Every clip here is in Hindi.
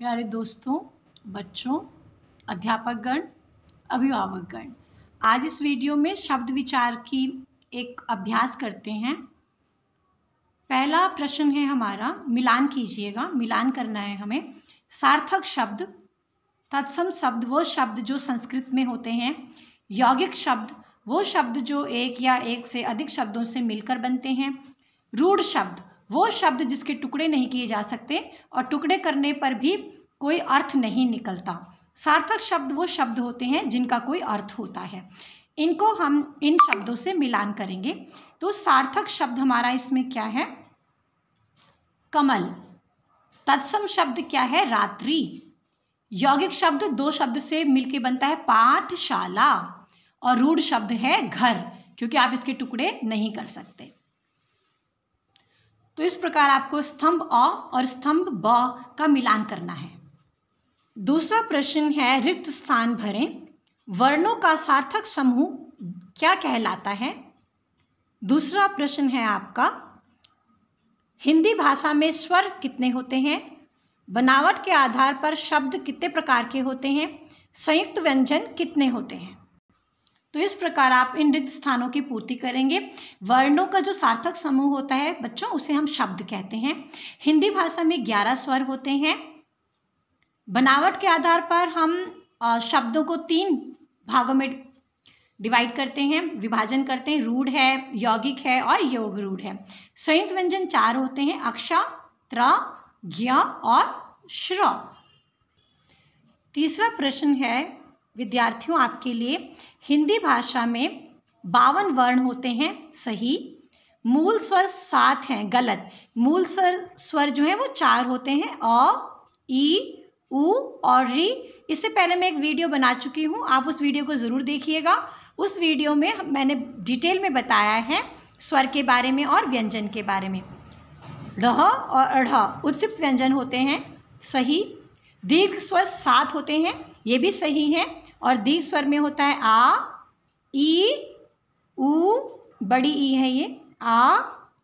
प्यारे दोस्तों, बच्चों, अध्यापकगण, अभिभावकगण, आज इस वीडियो में शब्द विचार की एक अभ्यास करते हैं। पहला प्रश्न है हमारा, मिलान कीजिएगा, मिलान करना है हमें। सार्थक शब्द, तत्सम शब्द, वो शब्द जो संस्कृत में होते हैं। यौगिक शब्द, वो शब्द जो एक या एक से अधिक शब्दों से मिलकर बनते हैं। रूढ़ शब्द वो शब्द जिसके टुकड़े नहीं किए जा सकते और टुकड़े करने पर भी कोई अर्थ नहीं निकलता। सार्थक शब्द वो शब्द होते हैं जिनका कोई अर्थ होता है। इनको हम इन शब्दों से मिलान करेंगे। तो सार्थक शब्द हमारा इसमें क्या है? कमल। तत्सम शब्द क्या है? रात्रि। यौगिक शब्द दो शब्द से मिलके बनता है, पाठशाला। और रूढ़ शब्द है, घर, क्योंकि आप इसके टुकड़े नहीं कर सकते। तो इस प्रकार आपको स्तंभ अ और स्तंभ ब का मिलान करना है। दूसरा प्रश्न है, रिक्त स्थान भरें। वर्णों का सार्थक समूह क्या कहलाता है? दूसरा प्रश्न है आपका, हिंदी भाषा में स्वर कितने होते हैं? बनावट के आधार पर शब्द कितने प्रकार के होते हैं? संयुक्त व्यंजन कितने होते हैं? तो इस प्रकार आप इन रिक्त स्थानों की पूर्ति करेंगे। वर्णों का जो सार्थक समूह होता है, बच्चों, उसे हम शब्द कहते हैं। हिंदी भाषा में ग्यारह स्वर होते हैं। बनावट के आधार पर हम शब्दों को तीन भागों में डिवाइड करते हैं, विभाजन करते हैं। रूढ़ है, यौगिक है और योग रूढ़ है। संयुक्त व्यंजन चार होते हैं, अक्षा, त्र, ज्ञ और श्र। तीसरा प्रश्न है विद्यार्थियों, आपके लिए हिंदी भाषा में बावन वर्ण होते हैं। सही। मूल स्वर सात हैं, गलत। मूल स्वर स्वर जो है वो चार होते हैं। अ ई उ और री। इससे पहले मैं एक वीडियो बना चुकी हूँ। आप उस वीडियो को ज़रूर देखिएगा। उस वीडियो में मैंने डिटेल में बताया है स्वर के बारे में और व्यंजन के बारे में। ढ़ और अढ़ उत्सिप्त व्यंजन होते हैं। सही। दीर्घ स्वर सात होते हैं, ये भी सही है, और दीर्घ स्वर में होता है आ, ई, उ, बड़ी ई है ये, आ,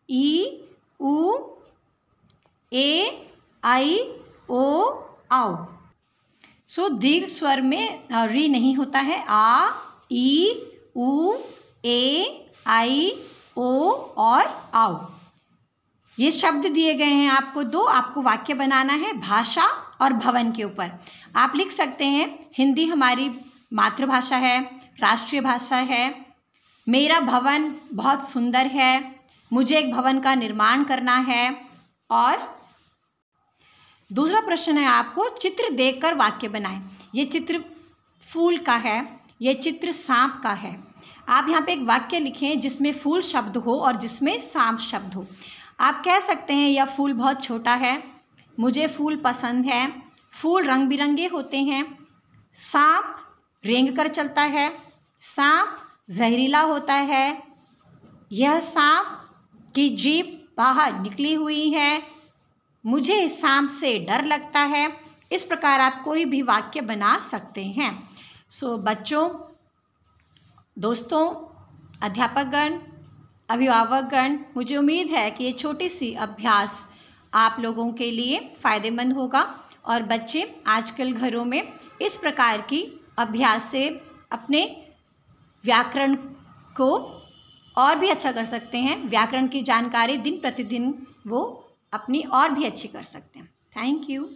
ई, उ, ए, आई, ओ आओ सो दीर्घ स्वर में री नहीं होता है, आ, ई, उ, ए, आई, ओ, और आओ ये शब्द दिए गए हैं आपको दो, आपको वाक्य बनाना है, भाषा और भवन के ऊपर। आप लिख सकते हैं, हिंदी हमारी मातृभाषा है, राष्ट्रीय भाषा है, मेरा भवन बहुत सुंदर है, मुझे एक भवन का निर्माण करना है, और दूसरा प्रश्न है आपको, चित्र देखकर वाक्य बनाएँ। ये चित्र फूल का है, ये चित्र सांप का है। आप यहाँ पे एक वाक्य लिखें जिसमें फूल शब्द हो और जिसमें सांप शब्द हो। आप कह सकते हैं, यह फूल बहुत छोटा है मुझे फूल पसंद है। फूल रंग बिरंगे होते हैं। सांप रेंग कर चलता है। सांप जहरीला होता है। यह सांप की जीप बाहर निकली हुई है। मुझे सांप से डर लगता है। इस प्रकार आप कोई भी वाक्य बना सकते हैं। सो बच्चों, दोस्तों, अध्यापकगण, अभिभावकगण, मुझे उम्मीद है कि ये छोटी सी अभ्यास आप लोगों के लिए फ़ायदेमंद होगा। और बच्चे आजकल घरों में इस प्रकार की अभ्यास से अपने व्याकरण को और भी अच्छा कर सकते हैं। व्याकरण की जानकारी दिन प्रतिदिन वो अपनी और भी अच्छी कर सकते हैं। Thank you.